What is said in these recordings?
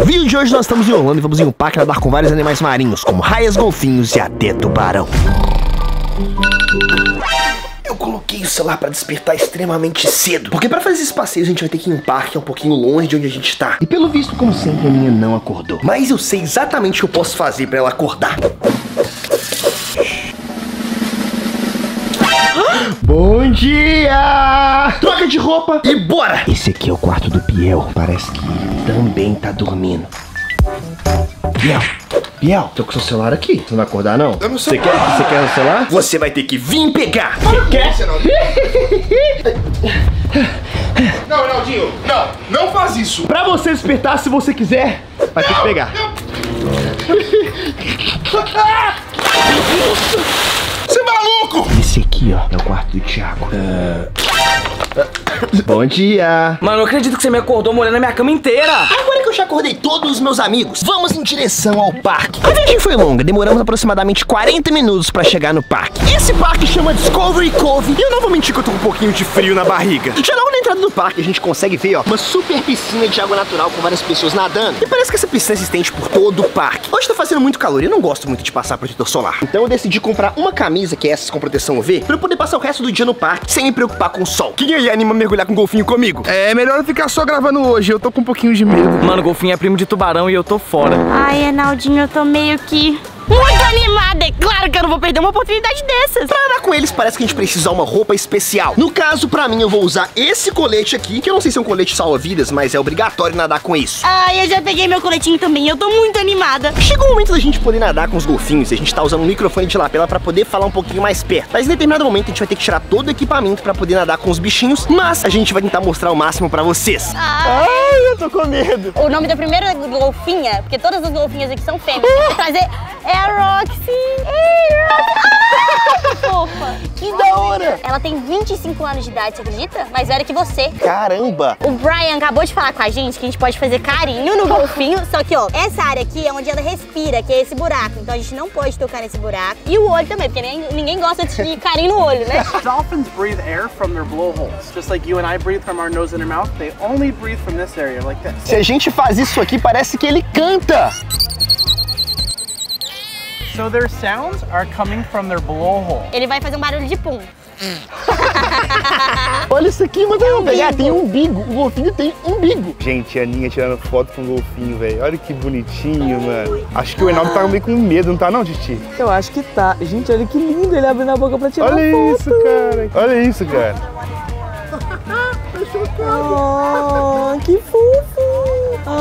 No vídeo de hoje nós estamos em Orlando e vamos em um parque nadar com vários animais marinhos, como raias, golfinhos e até tubarão. Eu coloquei o celular pra despertar extremamente cedo. Porque pra fazer esse passeio a gente vai ter que ir em um parque um pouquinho longe de onde a gente tá. E pelo visto, como sempre, a minha não acordou. Mas eu sei exatamente o que eu posso fazer pra ela acordar. Bom dia! Troca de roupa e bora! Esse aqui é o quarto do Piel. Parece que ele também tá dormindo. Piel, Piel, tô com seu celular aqui. Você não vai acordar, não? Eu não Você quer, você quer o celular? Você vai ter que vir pegar. Quer? Não, Ronaldinho, não, não faz isso. Pra você despertar, se você quiser, vai ter que pegar. Você é maluco? Aqui, ó, é o quarto do Thiago. Bom dia. Mano, não acredito que você me acordou molhando a minha cama inteira. Agora que eu já acordei todos os meus amigos, vamos em direção ao parque. A viagem foi longa, demoramos aproximadamente 40 minutos pra chegar no parque. Esse parque chama Discovery Cove e eu não vou mentir que eu tô com um pouquinho de frio na barriga. Já logo na entrada do parque a gente consegue ver, ó, uma super piscina de água natural com várias pessoas nadando. E parece que essa piscina se estende por todo o parque. Hoje tá fazendo muito calor e eu não gosto muito de passar protetor solar. Então eu decidi comprar uma camisa, que é essas com proteção UV, pra eu poder passar o resto do dia no parque sem me preocupar com o sol. Quem aí anima a mergulhar com golfinho comigo? É melhor eu ficar só gravando hoje, eu tô com um pouquinho de medo. Mano, golfinho é primo de tubarão e eu tô fora. Ai, Renaldinho, eu tô meio que muito animada. É claro que eu não vou perder uma oportunidade dessas. Pra nadar com eles, parece que a gente precisa usar uma roupa especial. No caso, pra mim, eu vou usar esse colete aqui, que eu não sei se é um colete salva-vidas, mas é obrigatório nadar com isso. Ai, eu já peguei meu coletinho também. Eu tô muito animada. Chegou o momento da gente poder nadar com os golfinhos e a gente tá usando um microfone de lapela pra poder falar um pouquinho mais perto. Mas em determinado momento a gente vai ter que tirar todo o equipamento pra poder nadar com os bichinhos, mas a gente vai tentar mostrar o máximo pra vocês. Ah. Ai, eu tô com medo. O nome da primeira golfinha, porque todas as golfinhas aqui são fêmeas, trazer é a Roxy. Ei, Roxy. Ah, Ela tem 25 anos de idade, você acredita? Mais velha que você. Caramba. O Brian acabou de falar com a gente que a gente pode fazer carinho no golfinho, só que, ó, essa área aqui é onde ela respira, que é esse buraco. Então a gente não pode tocar nesse buraco. E o olho também, porque nem- ninguém gosta de carinho no olho, né? Dolphins breathe air from their blowholes. Just like you and I breathe from our nose and our mouth, they only breathe from this area, like this. Se a gente faz isso aqui, parece que ele canta. So their sounds are coming from their blowhole. Ele vai fazer um barulho de pum. Olha isso aqui, mano. É umbigo. tem umbigo. O golfinho tem umbigo. Gente, a Aninha tirando foto com o golfinho, velho. Olha que bonitinho, mano. Acho que o Reinaldo tá meio com medo, não tá não, Titi? Eu acho que tá. Gente, olha que lindo ele abrindo a boca pra tirar Olha foto. isso, cara. Olha isso, cara. Ah, que fofo.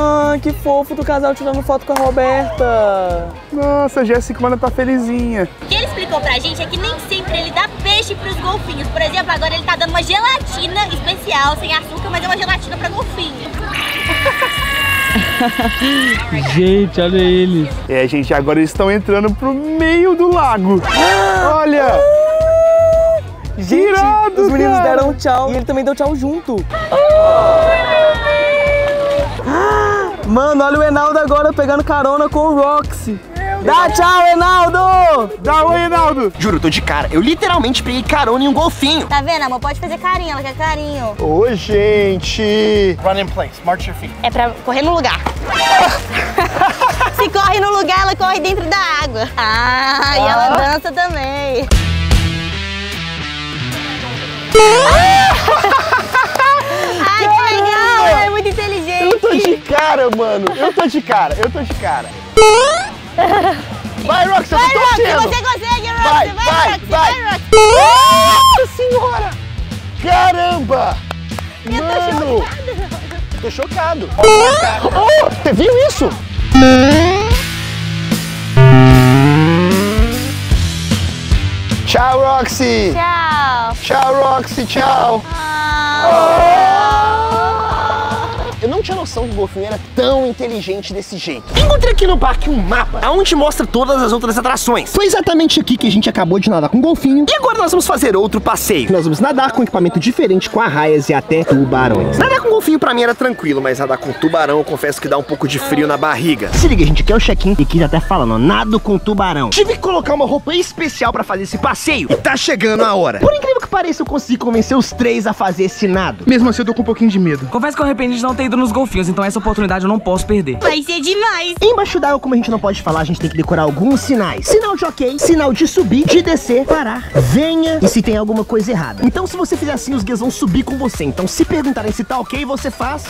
Ah, que fofo do casal tirando foto com a Roberta. Nossa, a Jéssica, mano, tá felizinha. O que ele explicou pra gente é que nem sempre ele dá peixe pros golfinhos. Por exemplo, agora ele tá dando uma gelatina especial, sem açúcar, mas é uma gelatina pra golfinho. Gente, olha eles. É, gente, agora eles estão entrando pro meio do lago. Olha! Gente, Irado, os meninos cara. deram tchau e ele também deu tchau junto. Mano, olha o Enaldo agora pegando carona com o Roxy. Dá tchau, Enaldo! Dá oi, Reinaldo! Juro, eu tô de cara. Eu literalmente peguei carona em um golfinho. Tá vendo, amor? Pode fazer carinho, ela quer carinho. Ô, gente. Run in place, march your feet. É pra correr no lugar. Se corre no lugar, ela corre dentro da água. Ah, e ela dança também. Ai, que legal! Ela é muito inteligente. Eu tô de cara, mano. Eu tô de cara. Eu tô de cara. Vai, Rox, eu Vai, tô Roxy, torcendo. você consegue, Roxy. Vai, Vai, vai, Roxy, vai. vai, Roxy. Nossa senhora! Caramba! Mano! Tô chocado. Oh, você viu isso? Tchau, Roxy! Tchau. Tchau, Roxy, tchau! Eu não tinha noção que o golfinho era tão inteligente desse jeito. Encontrei aqui no parque um mapa onde mostra todas as outras atrações. Foi exatamente aqui que a gente acabou de nadar com o golfinho. E agora nós vamos fazer outro passeio. Nós vamos nadar com equipamento diferente, com arraias e até tubarões. Nadar com golfinho pra mim era tranquilo, mas nadar com tubarão eu confesso que dá um pouco de frio na barriga. Se liga, gente, aqui é o check-in e aqui já tá falando, ó, nado com tubarão. Tive que colocar uma roupa especial pra fazer esse passeio e tá chegando a hora. Por incrível que pareça, eu consegui convencer os três a fazer esse nado. Mesmo assim, eu tô com um pouquinho de medo. Confesso que eu arrependi de não ter ido nos então essa oportunidade eu não posso perder. Vai ser demais. Embaixo d'água, como a gente não pode falar, a gente tem que decorar alguns sinais. Sinal de ok, sinal de subir, de descer, parar, venha e se tem alguma coisa errada. Então, se você fizer assim, os guias vão subir com você. Então, se perguntarem se tá ok, você faz...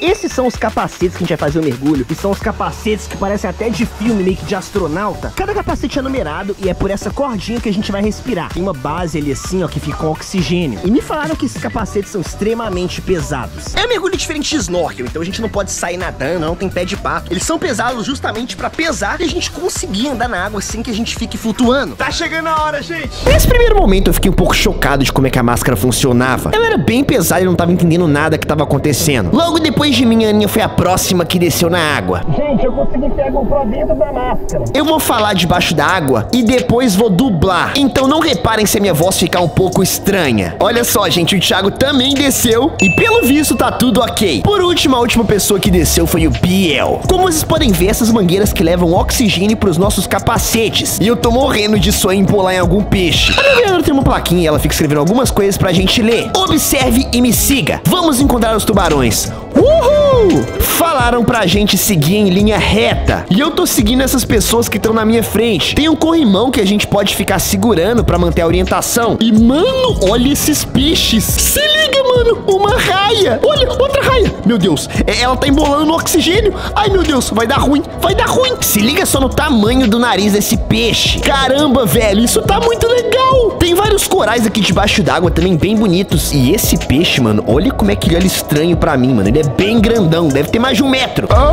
Esses são os capacetes que a gente vai fazer o mergulho, que são os capacetes que parecem até de filme, meio que de astronauta. Cada capacete é numerado e é por essa cordinha que a gente vai respirar. Tem uma base ali assim, ó, que fica com oxigênio. E me falaram que esses capacetes são extremamente pesados. É um mergulho diferente de snorkel, então a gente não pode sair nadando, não tem pé de pato. Eles são pesados justamente pra pesar e a gente conseguir andar na água sem que a gente fique flutuando. Tá chegando a hora, gente. Nesse primeiro momento eu fiquei um pouco chocado de como é que a máscara funcionava. Ela era bem pesada e não tava entendendo nada que tava acontecendo. Logo depois de mim, a Aninha foi a próxima que desceu na água. Gente, eu consegui pegar um pra dentro da máscara. Eu vou falar debaixo da água e depois vou dublar. Então não reparem se a minha voz ficar um pouco estranha. Olha só, gente, o Thiago também desceu e pelo visto tá tudo ok. Por último, a última pessoa que desceu foi o Biel. Como vocês podem ver, essas mangueiras que levam oxigênio pros nossos capacetes. E eu tô morrendo de sonho em pular em algum peixe. A minha ganhadora tem uma plaquinha e ela fica escrevendo algumas coisas pra gente ler. Observe e me siga. Vamos encontrar os tubarões. Uhul! Falaram pra gente seguir em linha reta. E eu tô seguindo essas pessoas que estão na minha frente. Tem um corrimão que a gente pode ficar segurando pra manter a orientação. E, mano, olha esses peixes. Se liga, mano. Uma raia. Olha, outra raia. Meu Deus, é- ela tá embolando no oxigênio. Ai, meu Deus, vai dar ruim. Vai dar ruim. Se liga só no tamanho do nariz desse peixe. Caramba, velho, isso tá muito legal. Tem vários corais aqui debaixo d'água também bem bonitos. E esse peixe, mano, olha como é que ele olha estranho pra mim, mano. Ele é bem grandão, deve ter mais de um metro. Ah,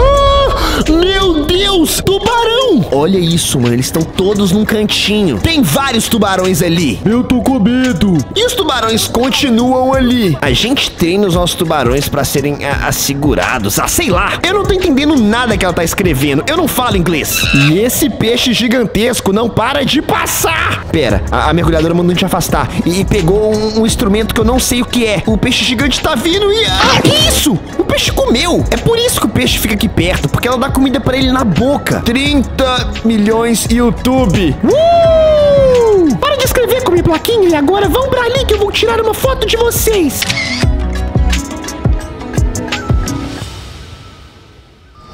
meu Deus, tubarão. Olha isso, mano, eles estão todos num cantinho. Tem vários tubarões ali. Eu tô com medo. E os tubarões continuam ali. A gente treina os nossos tubarões pra serem ah, assegurados. Ah, sei lá. Eu não tô entendendo nada que ela tá escrevendo. Eu não falo inglês. E esse peixe gigantesco não para de passar. Pera, a, a mergulhadora gente afastar. E, e pegou um, um instrumento que eu não sei o que é. O peixe gigante tá vindo e... Ah, que isso? O peixe comeu. É por isso que o peixe fica aqui perto. Porque ela dá comida pra ele na boca. 30 milhões YouTube. Uh! Para de escrever com minha plaquinha e agora vão pra ali que eu vou tirar uma foto de vocês.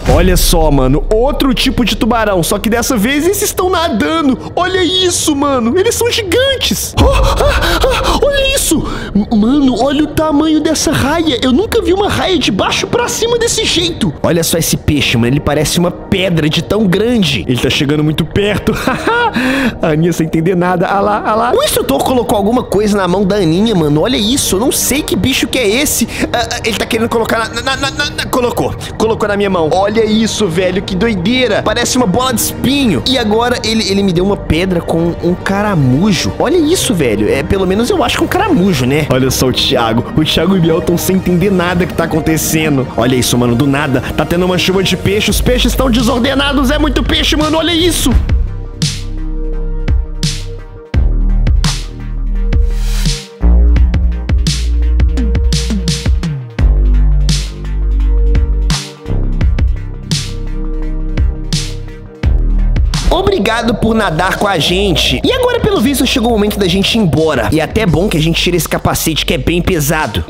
Olha só, mano, outro tipo de tubarão, só que dessa vez eles estão nadando. Olha isso, mano, eles são gigantes. Oh, ah, ah, olha isso, mano, olha o tamanho dessa raia. Eu nunca vi uma raia de baixo pra cima desse jeito. Olha só esse peixe, mano, ele parece uma pedra de tão grande. Ele tá chegando muito perto. A Aninha sem entender nada. Ah lá, ah lá. O instrutor colocou alguma coisa na mão da Aninha, mano. Olha isso, eu não sei que bicho que é esse. Ah, ah, ele tá querendo colocar na- na- na- na- Colocou, colocou na minha mão. Olha isso, velho, que doideira. Parece uma bola de espinho. E agora ele, ele me deu uma pedra com um caramujo. Olha isso, velho. É, pelo menos eu acho que é um caramujo, né? Olha só o Thiago. O Thiago e o Biel estão sem entender nada que tá acontecendo. Olha isso, mano, do nada. Tá tendo uma chuva de peixe. Os peixes estão desordenados. É muito peixe, mano. Olha isso. Obrigado por nadar com a gente. E agora, pelo visto, chegou o momento da gente ir embora. E é até bom que a gente tire esse capacete que é bem pesado.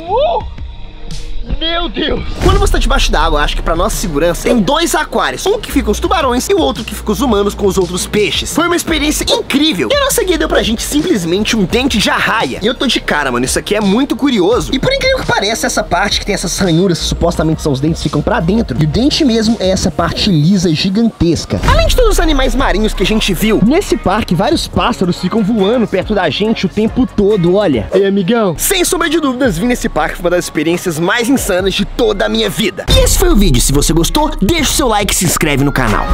Meu Deus. Quando você tá debaixo d'água, acho que pra nossa segurança, tem dois aquários. Um que fica os tubarões e o outro que fica os humanos com os outros peixes. Foi uma experiência incrível. E a nossa guia deu pra gente simplesmente um dente de arraia. E eu tô de cara, mano, isso aqui é muito curioso. E por incrível que pareça, essa parte que tem essas ranhuras, supostamente são os dentes, ficam pra dentro. E o dente mesmo é essa parte lisa gigantesca. Além de todos os animais marinhos que a gente viu, nesse parque, vários pássaros ficam voando perto da gente o tempo todo, olha. Ei, amigão. Sem sombra de dúvidas, vir nesse parque foi uma das experiências mais insanas de toda a minha vida. E esse foi o vídeo. Se você gostou, deixa o seu like e se inscreve no canal.